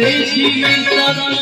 Mira esa.